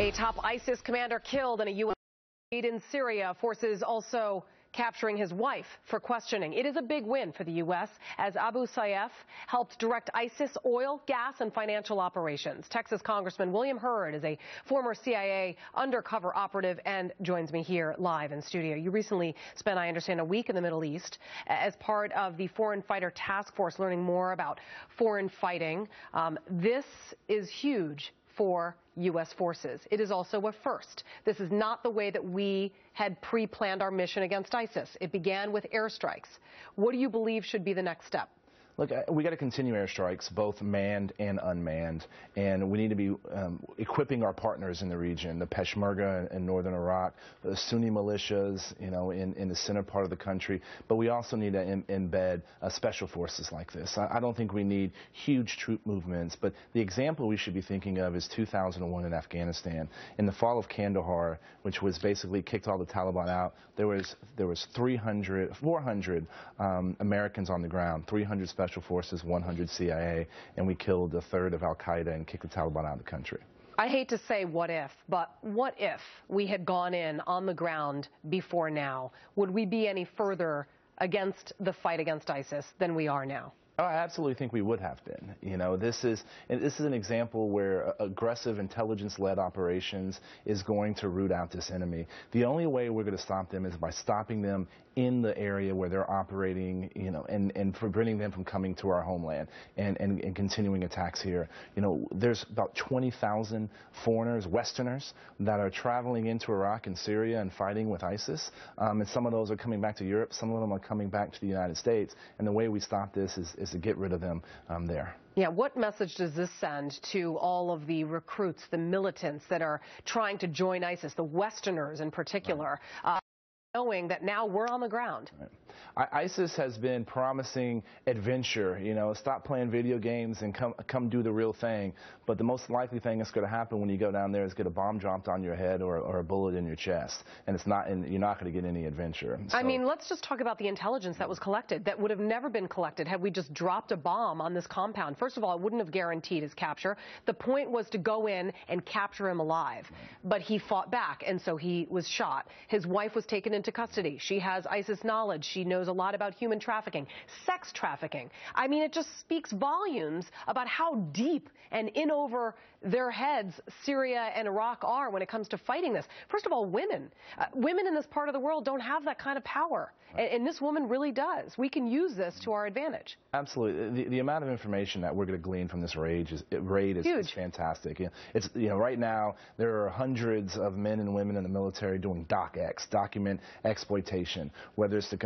A top ISIS commander killed in a U.S. raid in Syria. Forces also capturing his wife for questioning. It is a big win for the U.S. as Abu Sayyaf helped direct ISIS oil, gas, and financial operations. Texas Congressman William Hurd is a former CIA undercover operative and joins me here live in studio. You recently spent, I understand, a week in the Middle East as part of the Foreign Fighter Task Force, learning more about foreign fighting. Um, this is huge for U.S. forces. It is also a first. This is not the way that we had pre planned our mission against ISIS. It began with airstrikes. What do you believe should be the next step? Look, uh, we got to continue airstrikes, both manned and unmanned, and we need to be um, equipping our partners in the region, the Peshmerga in, northern Iraq, the Sunni militias, you know, in, in the center part of the country. But we also need to in, embed uh, special forces like this. I, I, don't think we need huge troop movements, but the example we should be thinking of is 2001 in Afghanistan. In the fall of Kandahar, which was basically kicked all the Taliban out, there was there was 300, 400 um, Americans on the ground, 300 special Special Forces, 100 CIA, and we killed a third of Al Qaeda and kicked the Taliban out of the country. I hate to say what if, but what if we had gone in on the ground before now? Would we be any further against the fight against ISIS than we are now? Oh, I absolutely think we would have been. You know, this is this is an example where aggressive intelligence-led operations is going to root out this enemy. The only way we're going to stop them is by stopping them in the area where they're operating, you know, and, and preventing them from coming to our homeland and, and, and continuing attacks here. You know, there's about 20,000 foreigners, Westerners, that are traveling into Iraq and Syria and fighting with ISIS. Um, and some of those are coming back to Europe. Some of them are coming back to the United States. And the way we stop this is, is to get rid of them um, there. Yeah, what message does this send to all of the recruits, the militants that are trying to join ISIS, the Westerners in particular? Right. Uh, knowing that now we're on the ground. Right. ISIS has been promising adventure, you know, stop playing video games and come come do the real thing. But the most likely thing that's going to happen when you go down there is get a bomb dropped on your head or, or a bullet in your chest, and it's not, and you're not going to get any adventure. So, I mean, let's just talk about the intelligence that was collected that would have never been collected had we just dropped a bomb on this compound. First of all, it wouldn't have guaranteed his capture. The point was to go in and capture him alive, but he fought back, and so he was shot. His wife was taken into custody. She has ISIS knowledge. She knows a lot about human trafficking, sex trafficking. I mean, it just speaks volumes about how deep and in over their heads Syria and Iraq are when it comes to fighting this. First of all, women. Uh, women in this part of the world don't have that kind of power. Right. And, and, this woman really does. We can use this to our advantage. Absolutely. The, the amount of information that we're going to glean from this raid is, raid is, is fantastic. It's, you know, right now, there are hundreds of men and women in the military doing DOCEX, document exploitation, whether it's the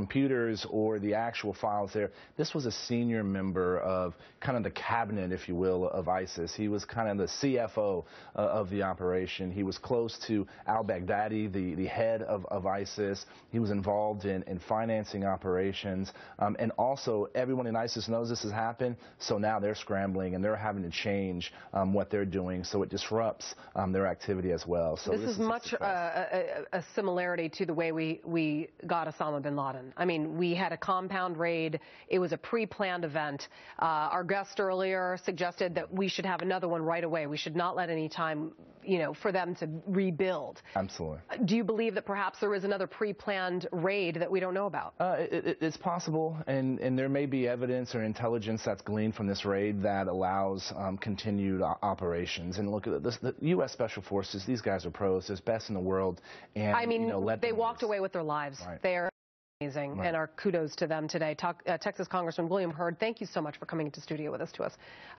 or the actual files there. This was a senior member of kind of the cabinet, if you will, of ISIS. He was kind of the CFO uh, of the operation. He was close to al-Baghdadi, the, the head of, of ISIS. He was involved in, in financing operations. Um, and also, everyone in ISIS knows this has happened, so now they're scrambling and they're having to change um, what they're doing, so it disrupts um, their activity as well. So this, this is, is, much uh, a, a, similarity to the way we, we got Osama bin Laden. I mean, we had a compound raid. It was a pre-planned event. Uh, our guest earlier suggested that we should have another one right away. We should not let any time, you know, for them to rebuild. Absolutely. Do you believe that perhaps there is another pre-planned raid that we don't know about? Uh, it, it's possible, and, and there may be evidence or intelligence that's gleaned from this raid that allows um, continued operations. And look at this, the U.S. Special Forces; these guys are pros. They're best in the world. And I mean, you know, they walked away with their lives. Right. They're amazing, right. and our kudos to them today. Talk, uh, Texas Congressman William Hurd, thank you so much for coming into studio with us to us.